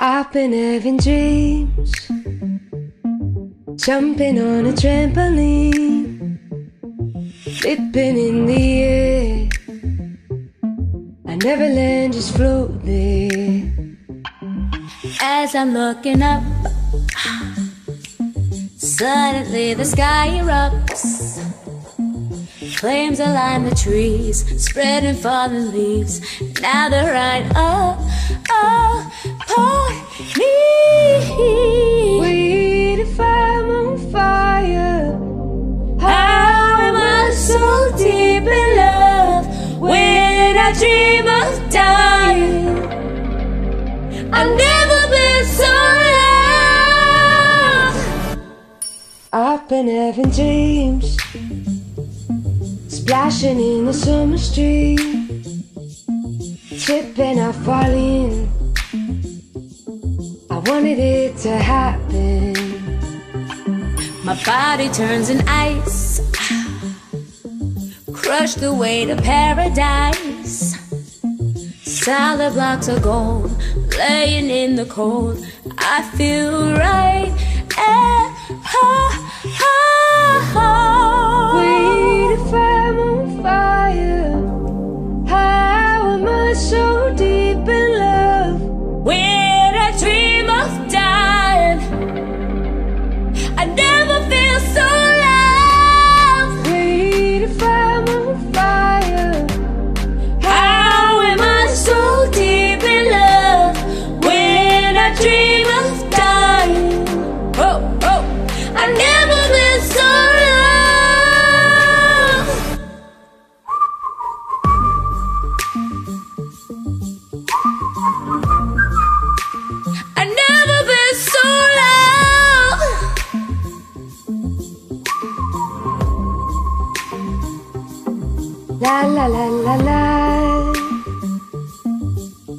I've been having dreams, jumping on a trampoline, flipping in the air. I never land, just float there. As I'm looking up, suddenly the sky erupts. Flames align the trees, spreading fallen leaves. Now they're right up, up upon me. Wait if I'm on fire. How am I so deep in love when I dream of dying? I've never I've been having dreams, splashing in the summer stream, tripping, I fall in. I wanted it to happen. My body turns in ice, crush the way to paradise. Solid blocks of gold, laying in the cold. I feel right so deep in love when I dream of dying? Oh, oh, I never been so loved. I never been so loved. La la la la la.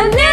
and now